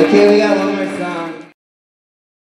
Okay, we got one.